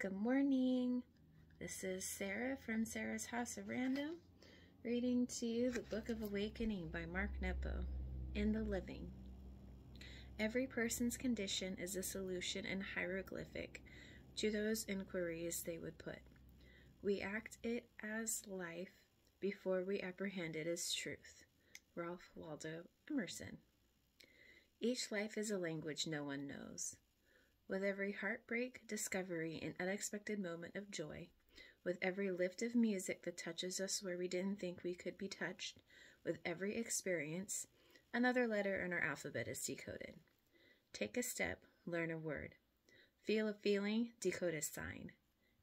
Good morning. This is Sarah from Sarah's House of Random, reading to you the Book of Awakening by Mark Nepo in the Living. Every person's condition is a solution in hieroglyphic to those inquiries they would put. We act it as life before we apprehend it as truth. Ralph Waldo Emerson. Each life is a language no one knows. With every heartbreak, discovery, and unexpected moment of joy, with every lift of music that touches us where we didn't think we could be touched, with every experience, another letter in our alphabet is decoded. Take a step, learn a word. Feel a feeling, decode a sign.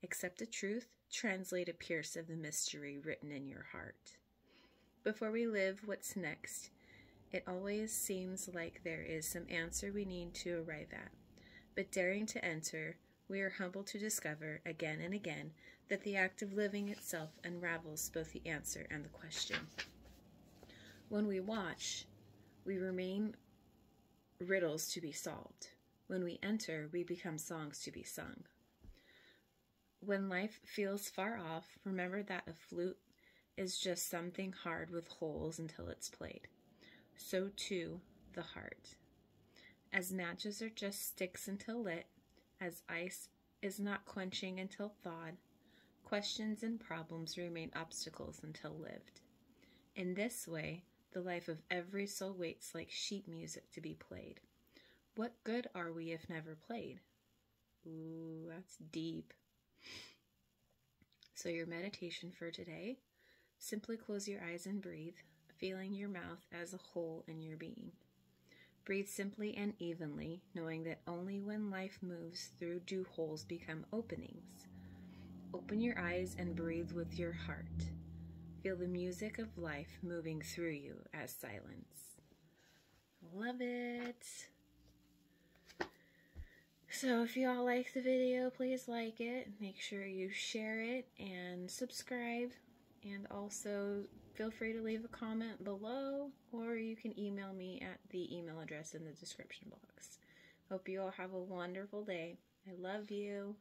Accept a truth, translate a pierce of the mystery written in your heart. Before we live what's next, it always seems like there is some answer we need to arrive at but daring to enter, we are humbled to discover again and again that the act of living itself unravels both the answer and the question. When we watch, we remain riddles to be solved. When we enter, we become songs to be sung. When life feels far off, remember that a flute is just something hard with holes until it's played. So too, the heart. As matches are just sticks until lit, as ice is not quenching until thawed, questions and problems remain obstacles until lived. In this way, the life of every soul waits like sheet music to be played. What good are we if never played? Ooh, that's deep. So, your meditation for today simply close your eyes and breathe, feeling your mouth as a hole in your being. Breathe simply and evenly, knowing that only when life moves through do holes become openings. Open your eyes and breathe with your heart. Feel the music of life moving through you as silence. Love it. So if you all like the video, please like it. Make sure you share it and subscribe. And also feel free to leave a comment below or you can email me at the email address in the description box. Hope you all have a wonderful day. I love you.